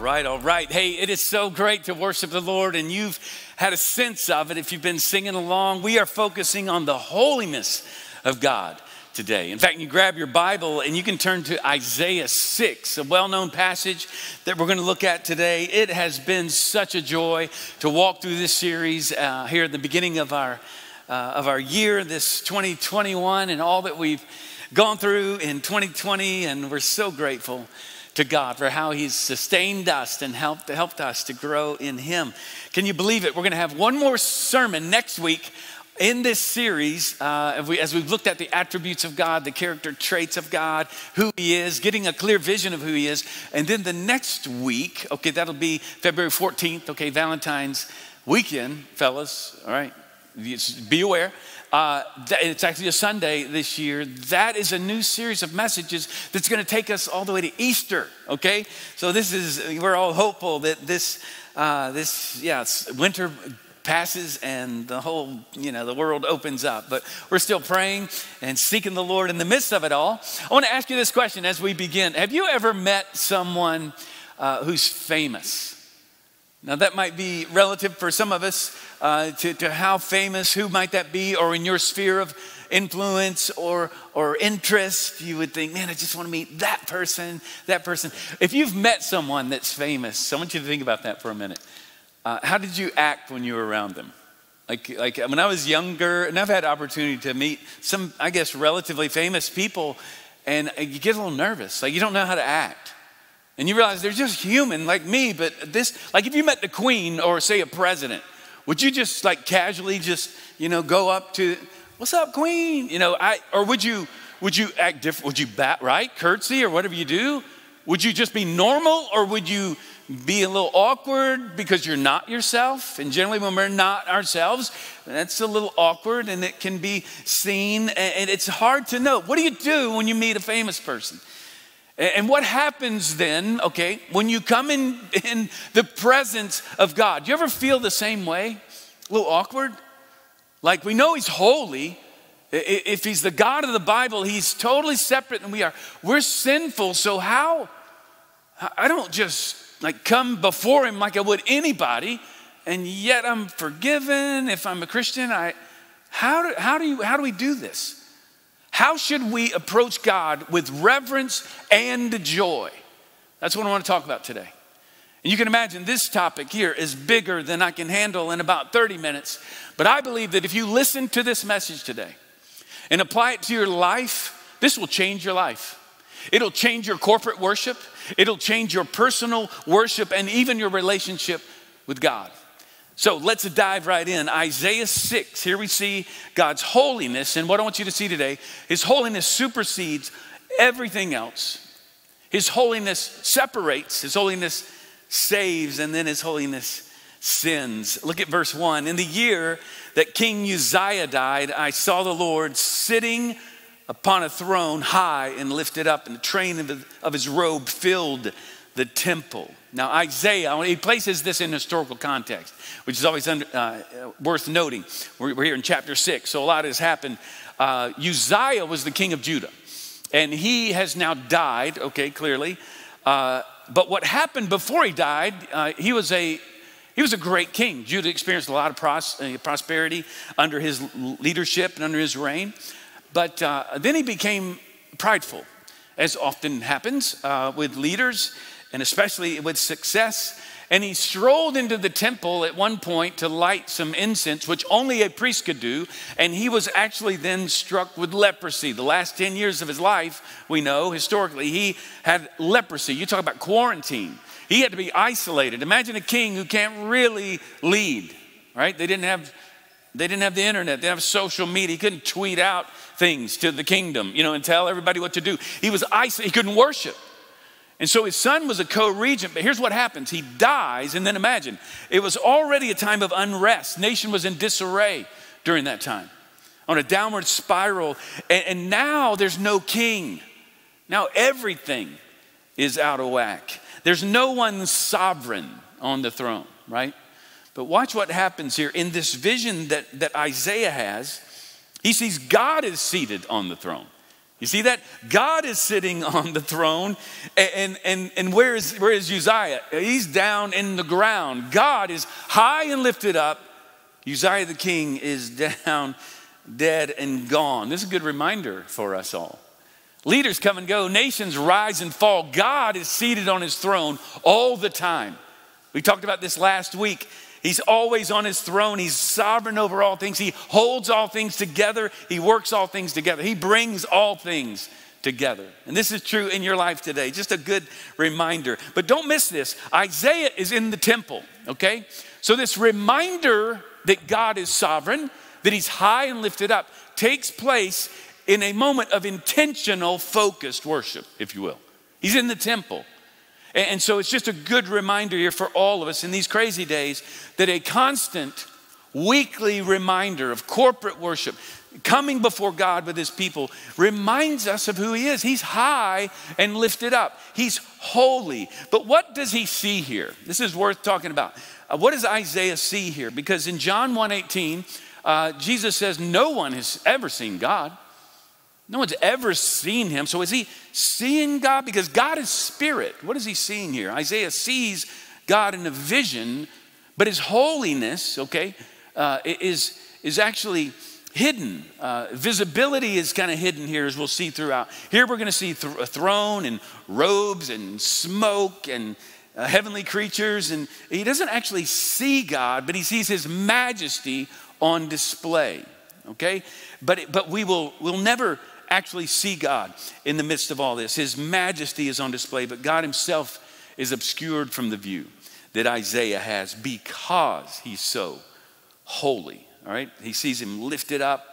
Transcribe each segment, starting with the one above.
right, all right. Hey, it is so great to worship the Lord, and you've had a sense of it if you've been singing along. We are focusing on the holiness of God today. In fact, you grab your Bible and you can turn to Isaiah 6, a well known passage that we're going to look at today. It has been such a joy to walk through this series uh, here at the beginning of our, uh, of our year, this 2021, and all that we've gone through in 2020, and we're so grateful to God for how He's sustained us and helped, helped us to grow in Him. Can you believe it? We're going to have one more sermon next week in this series, uh, as, we, as we've looked at the attributes of God, the character traits of God, who He is, getting a clear vision of who He is. And then the next week, okay, that'll be February 14th, okay, Valentine's weekend, fellas, all right, be aware. Uh, it's actually a Sunday this year. That is a new series of messages that's going to take us all the way to Easter. Okay, so this is we're all hopeful that this uh, this yeah winter passes and the whole you know the world opens up. But we're still praying and seeking the Lord in the midst of it all. I want to ask you this question as we begin: Have you ever met someone uh, who's famous? Now, that might be relative for some of us uh, to, to how famous, who might that be, or in your sphere of influence or, or interest. You would think, man, I just want to meet that person, that person. If you've met someone that's famous, I want you to think about that for a minute. Uh, how did you act when you were around them? Like, like when I was younger, and I've had opportunity to meet some, I guess, relatively famous people, and you get a little nervous. Like you don't know how to act. And you realize they're just human like me, but this, like if you met the queen or say a president, would you just like casually just, you know, go up to, what's up, queen? You know, I, or would you, would you act different? Would you bat, right? Curtsy or whatever you do? Would you just be normal or would you be a little awkward because you're not yourself? And generally, when we're not ourselves, that's a little awkward and it can be seen and it's hard to know. What do you do when you meet a famous person? And what happens then, okay, when you come in, in the presence of God? Do you ever feel the same way? A little awkward? Like we know He's holy. If He's the God of the Bible, He's totally separate than we are. We're sinful, so how? I don't just like come before Him like I would anybody, and yet I'm forgiven. If I'm a Christian, I how do, how do you how do we do this? How should we approach God with reverence and joy? That's what I want to talk about today. And you can imagine this topic here is bigger than I can handle in about 30 minutes. But I believe that if you listen to this message today and apply it to your life, this will change your life. It'll change your corporate worship, it'll change your personal worship, and even your relationship with God. So let's dive right in. Isaiah 6, here we see God's holiness. And what I want you to see today, His holiness supersedes everything else. His holiness separates, His holiness saves, and then His holiness sins. Look at verse 1. In the year that King Uzziah died, I saw the Lord sitting upon a throne high and lifted up, and the train of his robe filled the temple. Now, Isaiah, he places this in historical context, which is always under, uh, worth noting. We're, we're, here in chapter six, so a lot has happened. Uh, Uzziah was the king of Judah, and he has now died, okay, clearly. Uh, but what happened before he died, uh, he was a he was a great king. Judah experienced a lot of pros- uh, prosperity under his leadership and under his reign. But uh, then he became prideful, as often happens with leaders and especially with success. And he strolled into the temple at one point to light some incense, which only a priest could do. And he was actually then struck with leprosy. The last 10 years of his life, we know historically, he had leprosy. You talk about quarantine. He had to be isolated. Imagine a king who can't really lead, right? They didn't have. They didn't have the internet. They didn't have social media. He couldn't tweet out things to the kingdom, you know, and tell everybody what to do. He was isolated. He couldn't worship. And so his son was a co regent, but here's what happens he dies, and then imagine, it was already a time of unrest. Nation was in disarray during that time, on a downward spiral, and, and now there's no king. Now everything is out of whack. There's no one sovereign on the throne, right? But watch what happens here in this vision that, that Isaiah has. He sees God is seated on the throne. You see that? God is sitting on the throne, and, and, and where, is, where is Uzziah? He's down in the ground. God is high and lifted up. Uzziah the king is down, dead, and gone. This is a good reminder for us all. Leaders come and go, nations rise and fall. God is seated on his throne all the time. We talked about this last week. He's always on his throne. He's sovereign over all things. He holds all things together. He works all things together. He brings all things together. And this is true in your life today. Just a good reminder. But don't miss this Isaiah is in the temple, okay? So, this reminder that God is sovereign, that he's high and lifted up, takes place in a moment of intentional, focused worship, if you will. He's in the temple. And so it's just a good reminder here for all of us in these crazy days that a constant weekly reminder of corporate worship, coming before God with his people, reminds us of who he is. He's high and lifted up, he's holy. But what does he see here? This is worth talking about. Uh, what does Isaiah see here? Because in John 1:18, uh, Jesus says, No one has ever seen God. No one's ever seen him. So is he seeing God? Because God is spirit. What is he seeing here? Isaiah sees God in a vision, but his holiness, okay, uh, is, is actually hidden. Uh, visibility is kind of hidden here, as we'll see throughout. Here we're going to see th- a throne and robes and smoke and uh, heavenly creatures. And he doesn't actually see God, but he sees his majesty on display. Okay? But, but we will we'll never actually see God in the midst of all this. His majesty is on display, but God Himself is obscured from the view that Isaiah has because He's so holy. All right? He sees Him lifted up,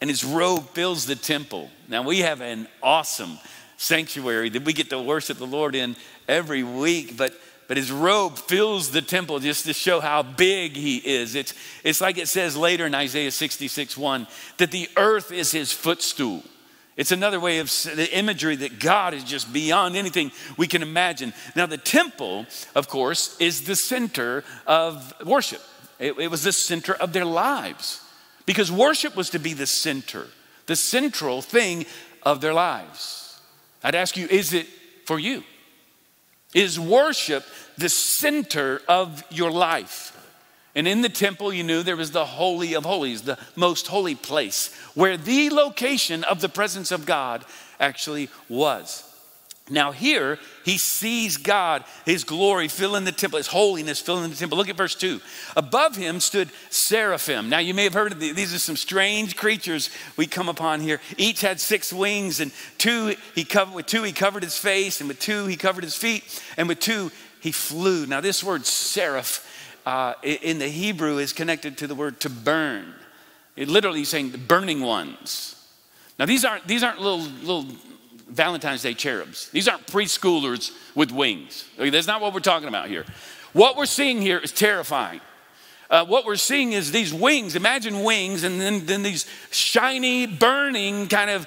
and His robe fills the temple. Now, we have an awesome sanctuary that we get to worship the Lord in every week, but but his robe fills the temple just to show how big he is. It's, it's like it says later in Isaiah 66 1 that the earth is his footstool. It's another way of the imagery that God is just beyond anything we can imagine. Now, the temple, of course, is the center of worship, it, it was the center of their lives because worship was to be the center, the central thing of their lives. I'd ask you, is it for you? Is worship the center of your life? And in the temple, you knew there was the Holy of Holies, the most holy place, where the location of the presence of God actually was. Now, here, he sees God, his glory filling the temple, his holiness filling the temple. Look at verse 2. Above him stood seraphim. Now, you may have heard of these. These are some strange creatures we come upon here. Each had six wings, and two he covered, with two he covered his face, and with two he covered his feet, and with two he flew. Now, this word seraph uh, in the Hebrew is connected to the word to burn. It literally saying the burning ones. Now, these aren't, these aren't little, little Valentine's Day cherubs. These aren't preschoolers with wings. Okay, that's not what we're talking about here. What we're seeing here is terrifying. Uh, what we're seeing is these wings. Imagine wings, and then, then these shiny, burning kind of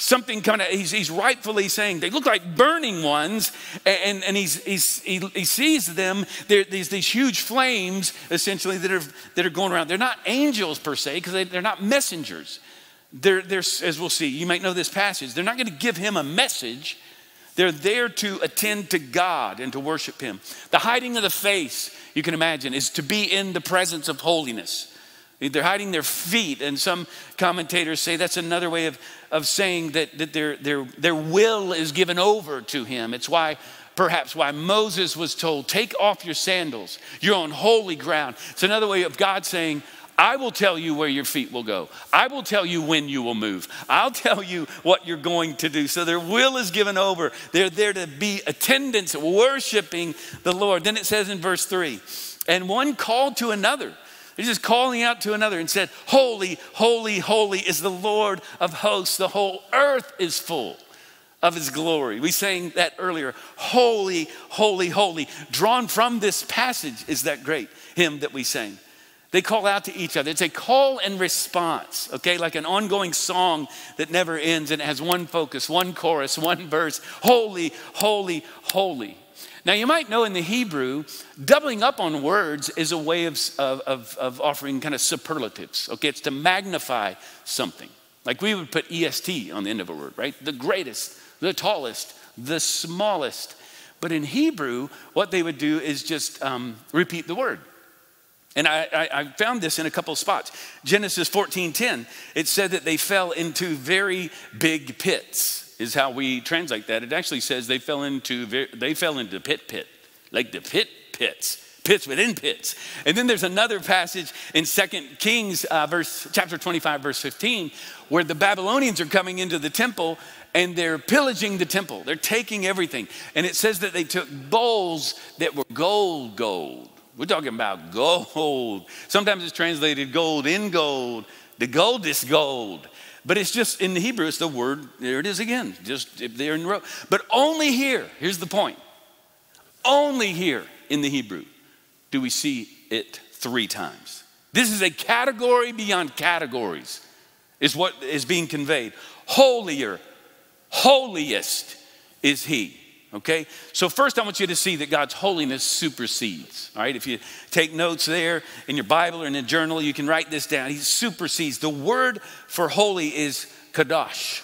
something kind of, he's, he's rightfully saying they look like burning ones, and, and he's, he's, he, he sees them. They're these, these huge flames, essentially, that are, that are going around. They're not angels per se, because they, they're not messengers. They're, they're, as we'll see, you might know this passage, they're not going to give him a message. They're there to attend to God and to worship Him. The hiding of the face, you can imagine, is to be in the presence of holiness. They're hiding their feet, and some commentators say that's another way of, of saying that, that their, their, their will is given over to him. It's why, perhaps, why Moses was told, Take off your sandals. You're on holy ground. It's another way of God saying, I will tell you where your feet will go. I will tell you when you will move. I'll tell you what you're going to do. So their will is given over. They're there to be attendants, worshiping the Lord. Then it says in verse 3 and one called to another He's just calling out to another and said, Holy, holy, holy is the Lord of hosts. The whole earth is full of his glory. We sang that earlier. Holy, holy, holy. Drawn from this passage is that great hymn that we sang. They call out to each other. It's a call and response, okay, like an ongoing song that never ends and it has one focus, one chorus, one verse. Holy, holy, holy. Now, you might know in the Hebrew, doubling up on words is a way of, of, of offering kind of superlatives. Okay, it's to magnify something. Like we would put EST on the end of a word, right? The greatest, the tallest, the smallest. But in Hebrew, what they would do is just um, repeat the word. And I, I, I, found this in a couple of spots. Genesis 14:10, it said that they fell into very big pits, is how we translate that. It actually says they fell into they fell into pit pit, like the pit pits, pits within pits. And then there's another passage in Second Kings, uh, verse chapter 25, verse 15, where the Babylonians are coming into the temple and they're pillaging the temple. They're taking everything. And it says that they took bowls that were gold, gold. We're talking about gold. Sometimes it's translated gold in gold. The gold is gold. But it's just in the Hebrew, it's the word, there it is again, just there in the row. But only here, here's the point. Only here in the Hebrew do we see it three times. This is a category beyond categories, is what is being conveyed. Holier, holiest is he. Okay? So, first, I want you to see that God's holiness supersedes. All right? If you take notes there in your Bible or in a journal, you can write this down. He supersedes. The word for holy is kadosh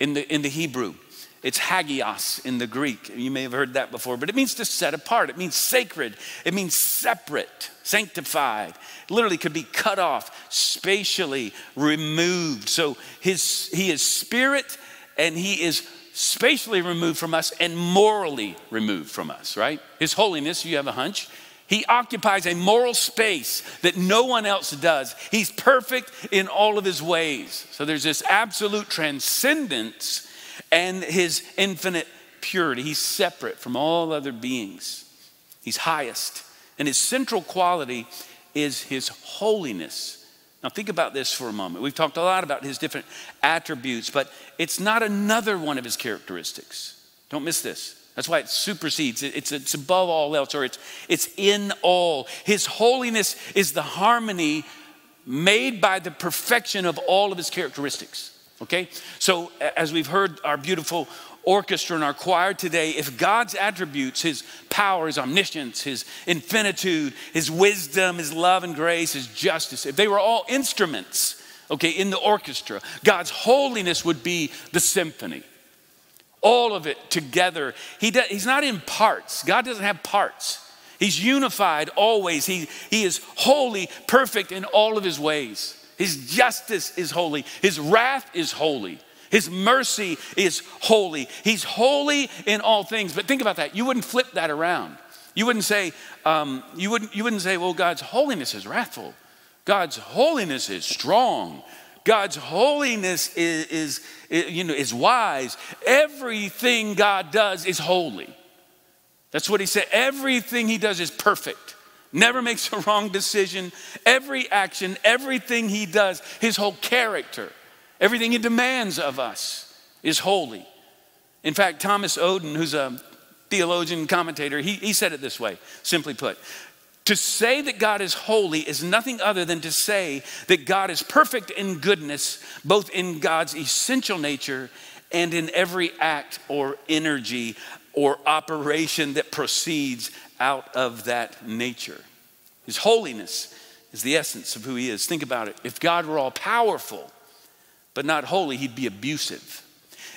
in the, in the Hebrew. It's hagios in the Greek. You may have heard that before, but it means to set apart. It means sacred. It means separate, sanctified. Literally could be cut off, spatially removed. So his, he is spirit and he is spatially removed from us and morally removed from us, right? His holiness, you have a hunch. He occupies a moral space that no one else does. He's perfect in all of his ways. So there's this absolute transcendence and his infinite purity. He's separate from all other beings. He's highest. And his central quality is his holiness. Now, think about this for a moment. We've talked a lot about his different attributes, but it's not another one of his characteristics. Don't miss this. That's why it supersedes, it's, it's above all else, or it's, it's in all. His holiness is the harmony made by the perfection of all of his characteristics. Okay? So, as we've heard our beautiful orchestra and our choir today, if God's attributes, his power, his omniscience, his infinitude, his wisdom, his love and grace, his justice, if they were all instruments, okay, in the orchestra, God's holiness would be the symphony. All of it together. He does, he's not in parts. God doesn't have parts. He's unified always. He, he is holy, perfect in all of his ways. His justice is holy. His wrath is holy. His mercy is holy. He's holy in all things. But think about that. You wouldn't flip that around. You wouldn't say, um, you, wouldn't, you wouldn't say, well, God's holiness is wrathful. God's holiness is strong. God's holiness is, is, is, you know, is wise. Everything God does is holy. That's what he said. Everything he does is perfect. Never makes a wrong decision. Every action, everything he does, his whole character Everything he demands of us is holy. In fact, Thomas Oden, who's a theologian commentator, he, he said it this way simply put to say that God is holy is nothing other than to say that God is perfect in goodness, both in God's essential nature and in every act or energy or operation that proceeds out of that nature. His holiness is the essence of who he is. Think about it. If God were all powerful, but not holy, he'd be abusive.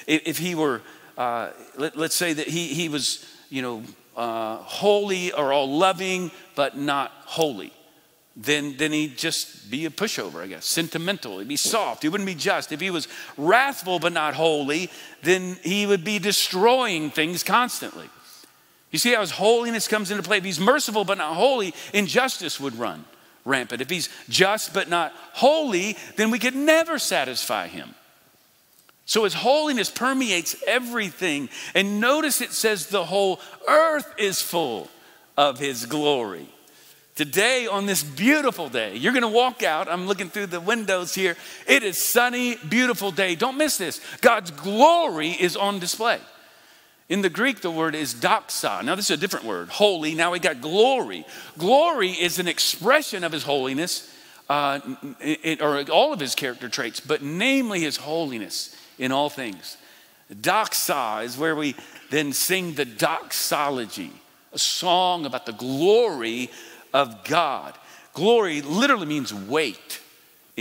If, he were, uh, let, us say that he, he was, you know, uh, holy or all loving, but not holy, then, then he'd just be a pushover, I guess, sentimental. He'd be soft. He wouldn't be just. If he was wrathful but not holy, then he would be destroying things constantly. You see how his holiness comes into play? If he's merciful but not holy, injustice would run rampant. If he's just but not holy, then we could never satisfy him. So his holiness permeates everything. And notice it says the whole earth is full of his glory. Today, on this beautiful day, you're gonna walk out. I'm looking through the windows here. It is sunny, beautiful day. Don't miss this. God's glory is on display. In the Greek, the word is doxa. Now, this is a different word, holy. Now we got glory. Glory is an expression of his holiness, uh, it, or all of his character traits, but namely his holiness in all things. Doxa is where we then sing the doxology, a song about the glory of God. Glory literally means weight.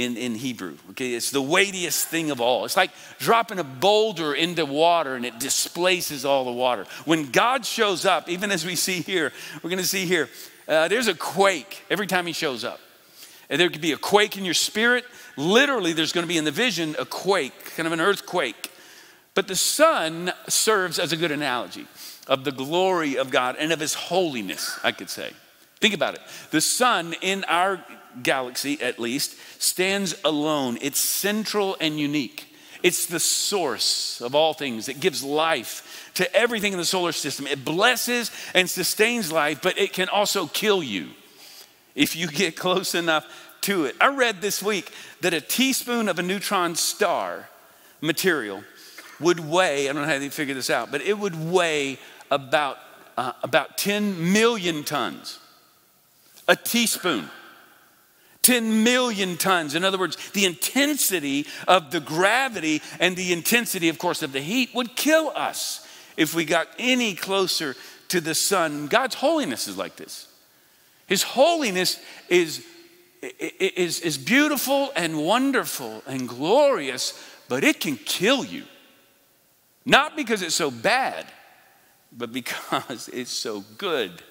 In, in Hebrew. Okay, it's the weightiest thing of all. It's like dropping a boulder into water and it displaces all the water. When God shows up, even as we see here, we're going to see here, uh, there's a quake every time he shows up. And there could be a quake in your spirit. Literally, there's going to be in the vision a quake, kind of an earthquake. But the sun serves as a good analogy of the glory of God and of his holiness, I could say. Think about it. The sun in our galaxy, at least, stands alone. It's central and unique. It's the source of all things. It gives life to everything in the solar system. It blesses and sustains life, but it can also kill you if you get close enough to it. I read this week that a teaspoon of a neutron star material would weigh, I don't know how they figure this out, but it would weigh about, uh, about 10 million tons. A teaspoon. 10 million tons. In other words, the intensity of the gravity and the intensity, of course, of the heat would kill us if we got any closer to the sun. God's holiness is like this. His holiness is, is, is beautiful and wonderful and glorious, but it can kill you. Not because it's so bad, but because it's so good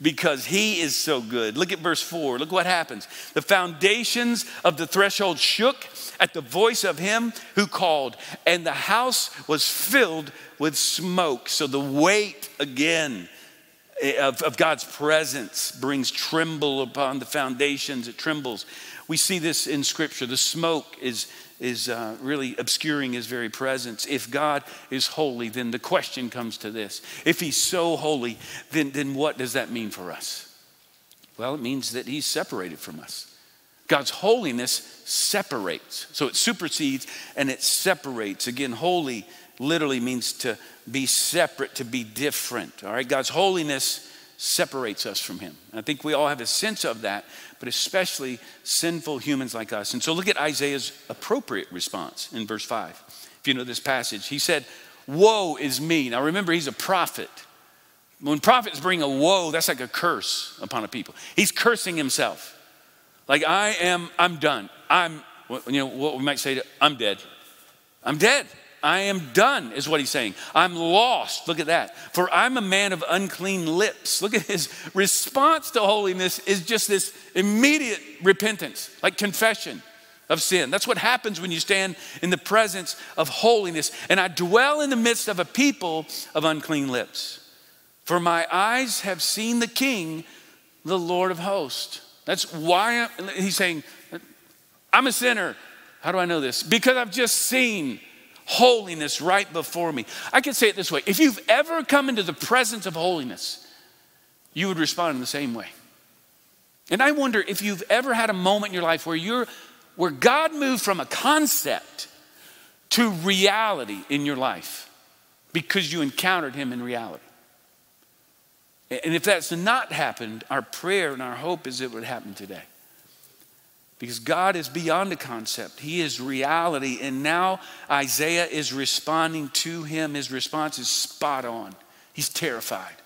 because he is so good. Look at verse 4. Look what happens. The foundations of the threshold shook at the voice of him who called, and the house was filled with smoke. So the weight again eh, of, of God's presence brings tremble upon the foundations, it trembles. We see this in scripture. The smoke is is uh, really obscuring his very presence. If God is holy, then the question comes to this. If he's so holy, then, then what does that mean for us? Well, it means that he's separated from us. God's holiness separates. So it supersedes and it separates. Again, holy literally means to be separate, to be different. All right, God's holiness separates us from him. I think we all have a sense of that but especially sinful humans like us. And so look at Isaiah's appropriate response in verse 5. If you know this passage, he said, Woe is me. Now remember, he's a prophet. When prophets bring a woe, that's like a curse upon a people. He's cursing himself. Like, I am, I'm done. I'm, you know, what we might say, to, I'm dead. I'm dead. I am done, is what he's saying. I'm lost. Look at that. For I'm a man of unclean lips. Look at his response to holiness is just this immediate repentance, like confession of sin. That's what happens when you stand in the presence of holiness. And I dwell in the midst of a people of unclean lips. For my eyes have seen the King, the Lord of hosts. That's why I'm, he's saying, I'm a sinner. How do I know this? Because I've just seen holiness right before me. I can say it this way if you've ever come into the presence of holiness, you would respond in the same way. And I wonder if you've ever had a moment in your life where you're where God moved from a concept to reality in your life because you encountered him in reality. And if that's not happened, our prayer and our hope is it would happen today. Because God is beyond a concept, He is reality. And now Isaiah is responding to him. His response is spot on. He's terrified.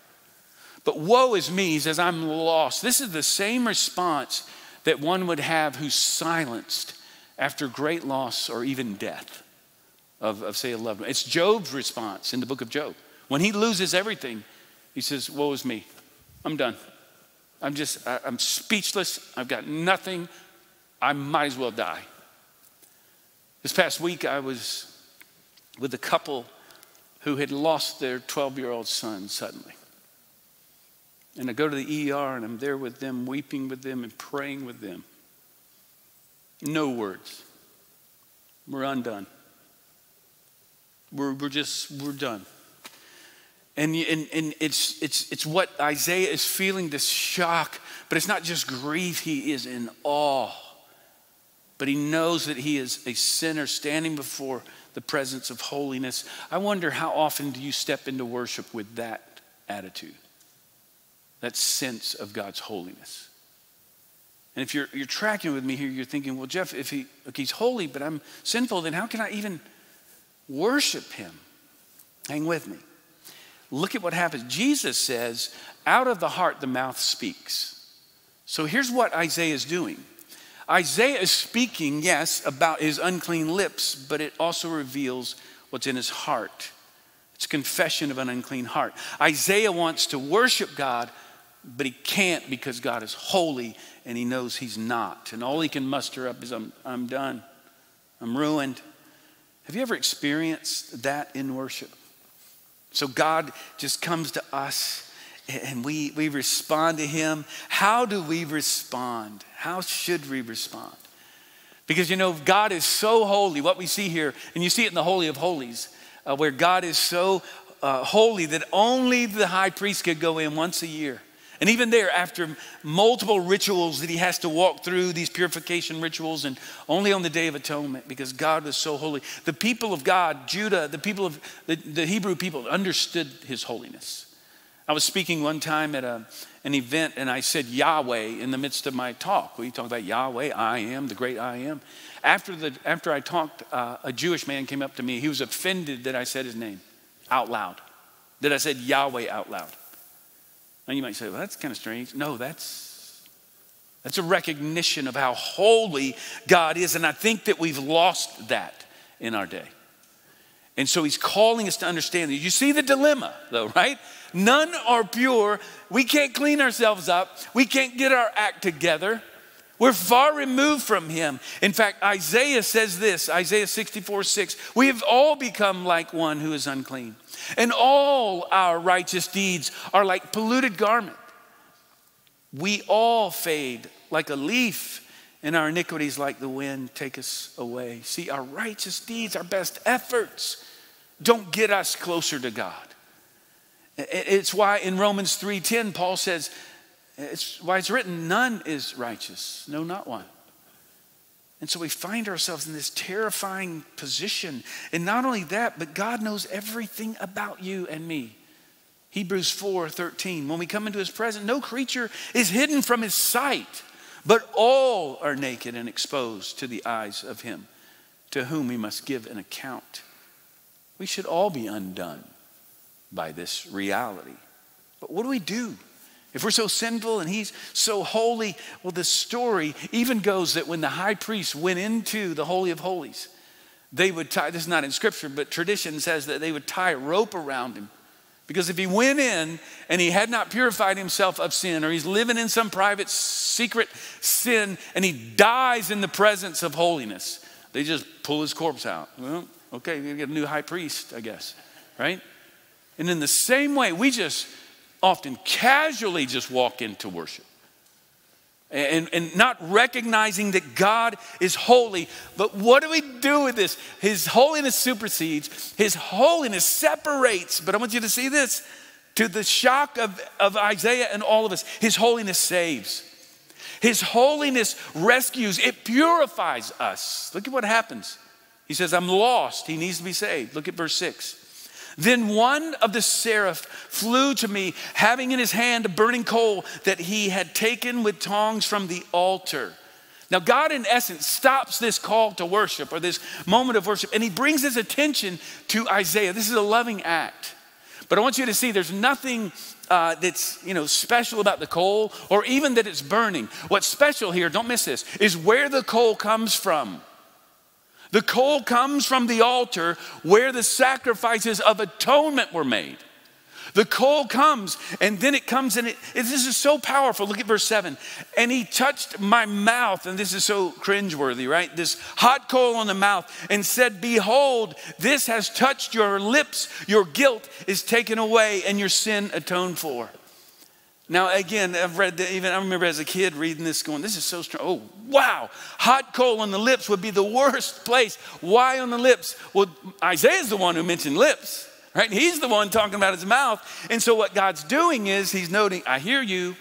But woe is me, he says, I'm lost. This is the same response that one would have who's silenced after great loss or even death of, of say, a loved one. It's Job's response in the book of Job. When he loses everything, he says, Woe is me. I'm done. I'm just, I'm speechless. I've got nothing I might as well die. This past week, I was with a couple who had lost their 12 year old son suddenly. And I go to the ER and I'm there with them, weeping with them and praying with them. No words. We're undone. We're, we're just, we're done. And, and, and it's, it's, it's what Isaiah is feeling this shock, but it's not just grief, he is in awe but he knows that he is a sinner standing before the presence of holiness. I wonder how often do you step into worship with that attitude, that sense of God's holiness? And if you're, you're tracking with me here, you're thinking, well, Jeff, if he, look, he's holy, but I'm sinful, then how can I even worship him? Hang with me. Look at what happens. Jesus says, out of the heart, the mouth speaks. So here's what Isaiah is doing Isaiah is speaking, yes, about his unclean lips, but it also reveals what's in his heart. It's confession of an unclean heart. Isaiah wants to worship God, but he can't because God is holy and he knows he's not. And all he can muster up is, I'm, I'm done. I'm ruined. Have you ever experienced that in worship? So God just comes to us and we, we respond to him. How do we respond? How should we respond? Because you know, God is so holy. What we see here, and you see it in the Holy of Holies, uh, where God is so uh, holy that only the high priest could go in once a year. And even there, after multiple rituals that he has to walk through, these purification rituals, and only on the Day of Atonement, because God was so holy. The people of God, Judah, the people of the, the Hebrew people, understood his holiness. I was speaking one time at a, an event and I said Yahweh in the midst of my talk. We talked about Yahweh, I am, the great I am. After, the, after I talked, uh, a Jewish man came up to me. He was offended that I said his name out loud, that I said Yahweh out loud. Now you might say, well, that's kind of strange. No, that's, that's a recognition of how holy God is. And I think that we've lost that in our day. And so he's calling us to understand that. You see the dilemma, though, right? None are pure. We can't clean ourselves up. We can't get our act together. We're far removed from him. In fact, Isaiah says this Isaiah 64 6 We have all become like one who is unclean, and all our righteous deeds are like polluted garment. We all fade like a leaf, and our iniquities, like the wind, take us away. See, our righteous deeds, our best efforts, don't get us closer to God. It's why in Romans 3:10 Paul says it's why it's written none is righteous no not one. And so we find ourselves in this terrifying position. And not only that, but God knows everything about you and me. Hebrews 4:13 when we come into his presence no creature is hidden from his sight but all are naked and exposed to the eyes of him to whom we must give an account. We should all be undone by this reality. But what do we do? If we're so sinful and he's so holy, well, the story even goes that when the high priest went into the Holy of Holies, they would tie, this is not in scripture, but tradition says that they would tie a rope around him. Because if he went in and he had not purified himself of sin, or he's living in some private secret sin and he dies in the presence of holiness, they just pull his corpse out. Well, okay, we get a new high priest, I guess, right? And in the same way, we just often casually just walk into worship. And, and not recognizing that God is holy. But what do we do with this? His holiness supersedes, His holiness separates. But I want you to see this to the shock of, of Isaiah and all of us. His holiness saves, His holiness rescues, it purifies us. Look at what happens. He says, I'm lost. He needs to be saved. Look at verse 6. Then one of the seraph flew to me, having in his hand a burning coal that he had taken with tongs from the altar. Now, God, in essence, stops this call to worship or this moment of worship, and he brings his attention to Isaiah. This is a loving act. But I want you to see there's nothing uh, that's you know special about the coal or even that it's burning. What's special here, don't miss this, is where the coal comes from. The coal comes from the altar where the sacrifices of atonement were made. The coal comes, and then it comes, and it, this is so powerful. Look at verse 7. And he touched my mouth, and this is so cringeworthy, right? This hot coal on the mouth, and said, Behold, this has touched your lips. Your guilt is taken away, and your sin atoned for. Now, again, I've read that even I remember as a kid reading this going, this is so strong. Oh, wow. Hot coal on the lips would be the worst place. Why on the lips? Well, Isaiah's the one who mentioned lips, right? He's the one talking about his mouth. And so, what God's doing is he's noting, I hear you,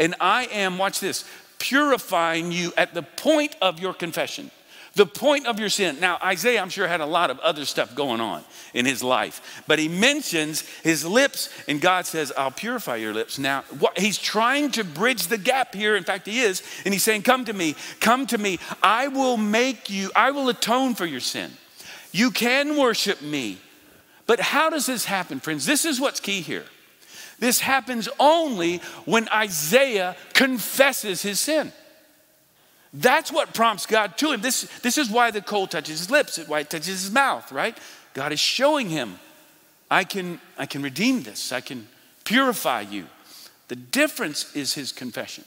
and I am, watch this, purifying you at the point of your confession the point of your sin. Now, Isaiah, I'm sure, had a lot of other stuff going on in his life, but he mentions his lips, and God says, I'll purify your lips. Now, what, he's trying to bridge the gap here. In fact, he is, and he's saying, Come to me, come to me. I will make you, I will atone for your sin. You can worship me. But how does this happen, friends? This is what's key here. This happens only when Isaiah confesses his sin. That's what prompts God to him. This, this is why the coal touches his lips, why it touches his mouth, right? God is showing him, I can, I can redeem this, I can purify you. The difference is his confession.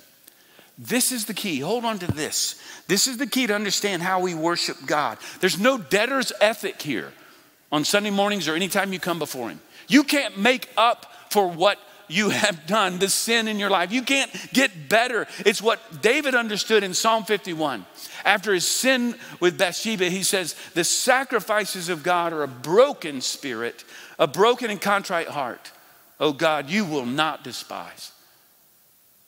This is the key. Hold on to this. This is the key to understand how we worship God. There's no debtor's ethic here on Sunday mornings or anytime you come before Him. You can't make up for what you have done, the sin in your life. You can't get better. It's what David understood in Psalm 51. After his sin with Bathsheba, he says, The sacrifices of God are a broken spirit, a broken and contrite heart. Oh God, you will not despise.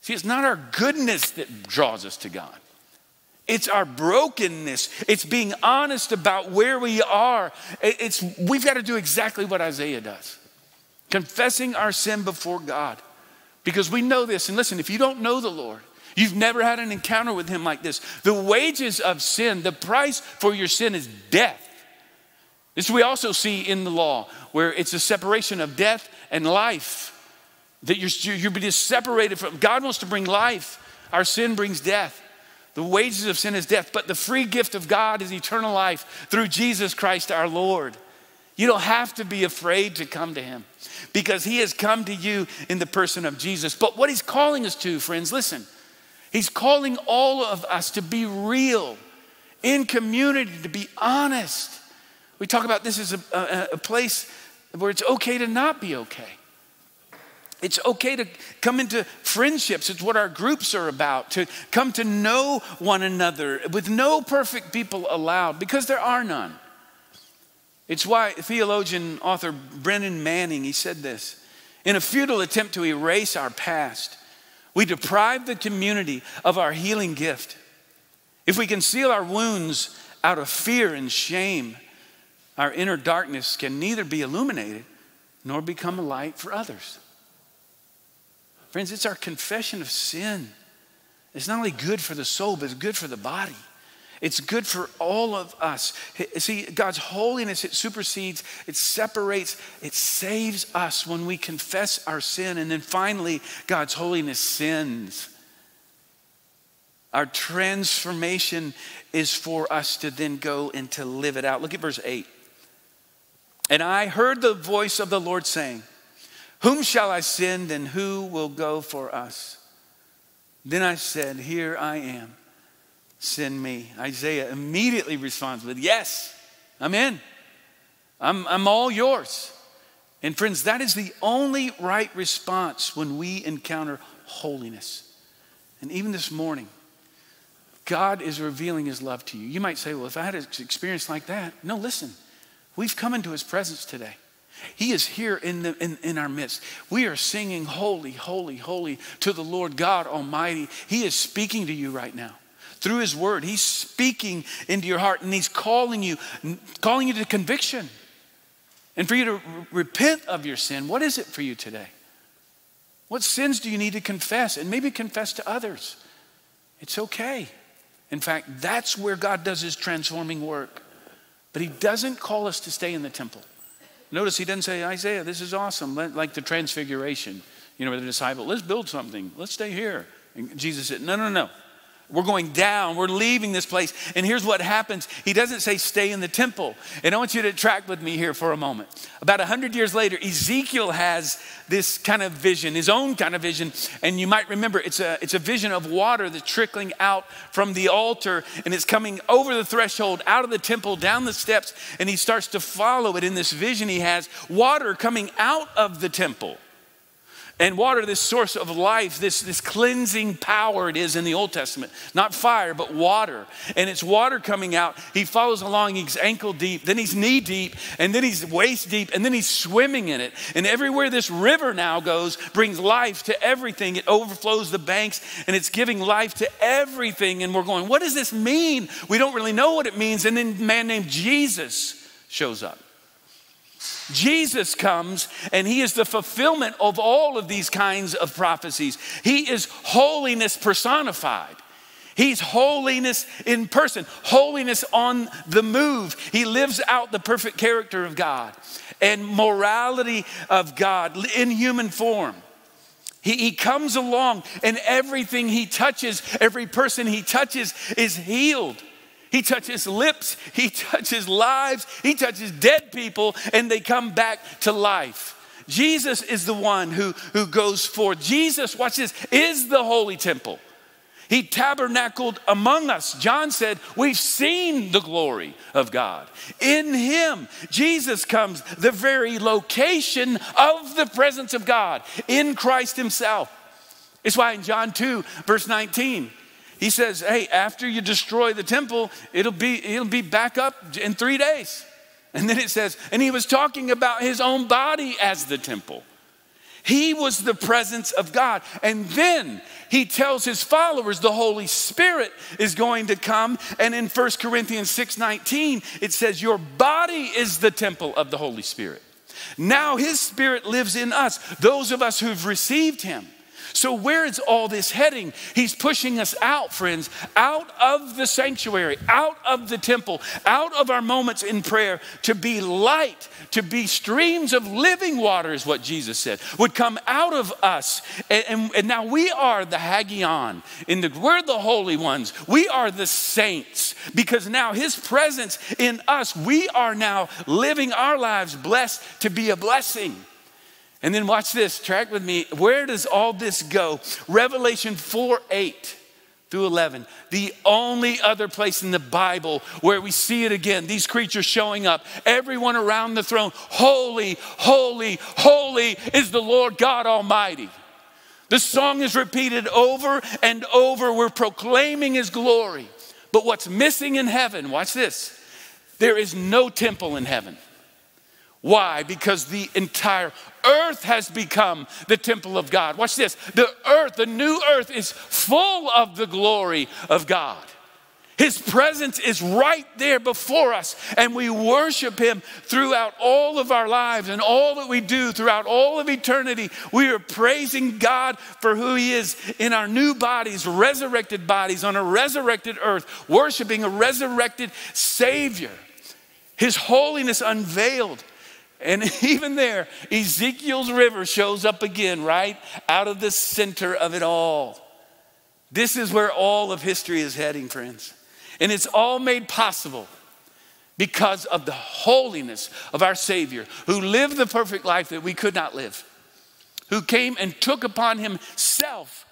See, it's not our goodness that draws us to God. It's our brokenness. It's being honest about where we are. It's, we've got to do exactly what Isaiah does confessing our sin before God. Because we know this. And listen, if you don't know the Lord, you've never had an encounter with Him like this. The wages of sin, the price for your sin is death. This we also see in the law, where it's a separation of death and life. That you're, you're just separated from God wants to bring life. Our sin brings death. The wages of sin is death, but the free gift of God is eternal life through Jesus Christ our Lord. You don't have to be afraid to come to Him because He has come to you in the person of Jesus. But what He's calling us to, friends, listen, He's calling all of us to be real in community, to be honest. We talk about this as a, a, a place where it's okay to not be okay. It's okay to come into friendships. It's what our groups are about, to come to know one another with no perfect people allowed, because there are none. It's why theologian, author Brennan Manning, he said this In a futile attempt to erase our past, we deprive the community of our healing gift. If we conceal our wounds out of fear and shame, our inner darkness can neither be illuminated nor become a light for others. Friends, it's our confession of sin. It's not only good for the soul, but it's good for the body. It's good for all of us. See, God's holiness, it supersedes, it separates, it saves us when we confess our sin. And then finally, God's holiness sins. Our transformation is for us to then go and to live it out. Look at verse 8. And I heard the voice of the Lord saying, Whom shall I send and who will go for us? Then I said, Here I am send me. Isaiah immediately responds with, Yes, I'm in. I'm, I'm all yours. And friends, that is the only right response when we encounter holiness. And even this morning, God is revealing his love to you. You might say, Well, if I had an experience like that, no, listen, we've come into his presence today. He is here in, the, in, in our midst. We are singing, Holy, Holy, Holy to the Lord God Almighty. He is speaking to you right now through his word. He's speaking into your heart and he's calling you, calling you to conviction. And for you to repent of your sin, what is it for you today? What sins do you need to confess? And maybe confess to others. It's okay. In fact, that's where God does his transforming work. But he doesn't call us to stay in the temple. Notice he doesn't say, Isaiah, this is awesome, like the transfiguration, you know, with the disciple, let's build something, let's stay here. And Jesus said, no, no, no. We're going down. We're leaving this place. And here's what happens. He doesn't say stay in the temple. And I want you to track with me here for a moment. About 100 years later, Ezekiel has this kind of vision, his own kind of vision. And you might remember it's a, it's a vision of water that's trickling out from the altar and it's coming over the threshold, out of the temple, down the steps. And he starts to follow it in this vision he has water coming out of the temple. And water, this source of life, this, this cleansing power it is in the Old Testament. Not fire, but water. And it's water coming out. He follows along, he's ankle deep, then he's knee deep, and then he's waist deep, and then he's swimming in it. And everywhere this river now goes brings life to everything. It overflows the banks and it's giving life to everything. And we're going, what does this mean? We don't really know what it means. And then man named Jesus shows up. Jesus comes and he is the fulfillment of all of these kinds of prophecies. He is holiness personified. He's holiness in person, holiness on the move. He lives out the perfect character of God and morality of God in human form. He, he comes along, and everything he touches, every person he touches, is healed. He touches lips, he touches lives, he touches dead people, and they come back to life. Jesus is the one who, who goes forth. Jesus, watch this, is the holy temple. He tabernacled among us. John said, We've seen the glory of God. In Him, Jesus comes, the very location of the presence of God in Christ Himself. It's why in John 2, verse 19, he says, Hey, after you destroy the temple, it'll be, it'll be back up in three days. And then it says, and he was talking about his own body as the temple. He was the presence of God. And then he tells his followers the Holy Spirit is going to come. And in 1 Corinthians 6:19, it says, Your body is the temple of the Holy Spirit. Now his spirit lives in us, those of us who've received him. So, where is all this heading? He's pushing us out, friends, out of the sanctuary, out of the temple, out of our moments in prayer to be light, to be streams of living water, is what Jesus said, would come out of us. And, and, and now we are the Hagion, in the, we're the holy ones, we are the saints, because now His presence in us, we are now living our lives blessed to be a blessing. And then watch this, track with me. Where does all this go? Revelation 4 8 through 11. The only other place in the Bible where we see it again, these creatures showing up, everyone around the throne, holy, holy, holy is the Lord God Almighty. The song is repeated over and over. We're proclaiming His glory. But what's missing in heaven, watch this, there is no temple in heaven. Why? Because the entire earth has become the temple of God. Watch this. The earth, the new earth, is full of the glory of God. His presence is right there before us, and we worship Him throughout all of our lives and all that we do throughout all of eternity. We are praising God for who He is in our new bodies, resurrected bodies on a resurrected earth, worshiping a resurrected Savior. His holiness unveiled and even there, Ezekiel's river shows up again, right? Out of the center of it all. This is where all of history is heading, friends. And it's all made possible because of the holiness of our Savior, who lived the perfect life that we could not live, who came and took upon himself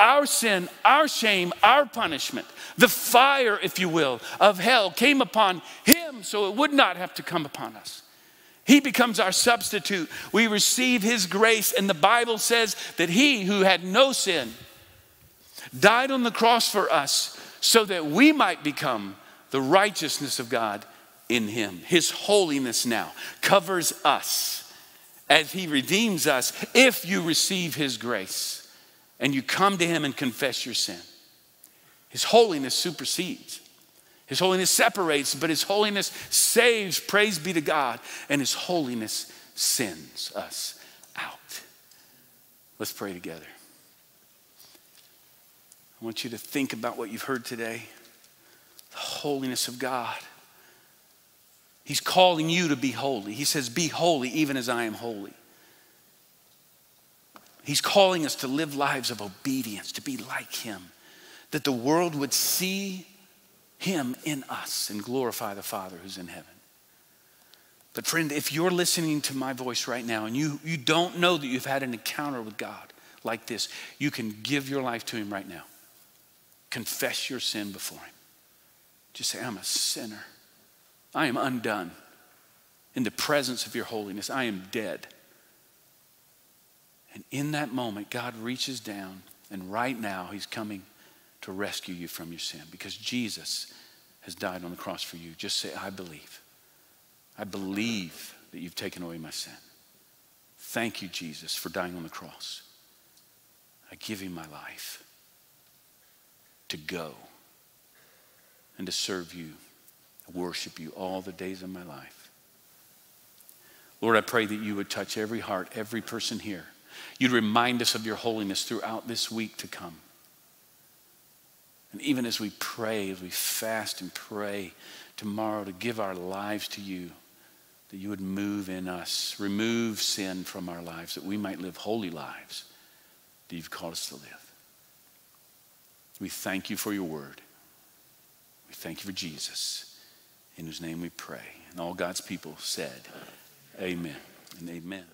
our sin, our shame, our punishment. The fire, if you will, of hell came upon him so it would not have to come upon us. He becomes our substitute. We receive His grace, and the Bible says that He who had no sin died on the cross for us so that we might become the righteousness of God in Him. His holiness now covers us as He redeems us if you receive His grace and you come to Him and confess your sin. His holiness supersedes. His holiness separates, but His holiness saves. Praise be to God. And His holiness sends us out. Let's pray together. I want you to think about what you've heard today the holiness of God. He's calling you to be holy. He says, Be holy, even as I am holy. He's calling us to live lives of obedience, to be like Him, that the world would see him in us and glorify the Father who's in heaven. But, friend, if you're listening to my voice right now and you, you don't know that you've had an encounter with God like this, you can give your life to Him right now. Confess your sin before Him. Just say, I'm a sinner. I am undone. In the presence of your holiness, I am dead. And in that moment, God reaches down, and right now, He's coming to rescue you from your sin because Jesus has died on the cross for you. Just say, I believe. I believe that you've taken away my sin. Thank you, Jesus, for dying on the cross. I give you my life to go and to serve you, worship you all the days of my life. Lord, I pray that you would touch every heart, every person here. You'd remind us of your holiness throughout this week to come. And even as we pray, as we fast and pray tomorrow to give our lives to you, that you would move in us, remove sin from our lives, that we might live holy lives that you've called us to live. We thank you for your word. We thank you for Jesus, in whose name we pray. And all God's people said, Amen and amen.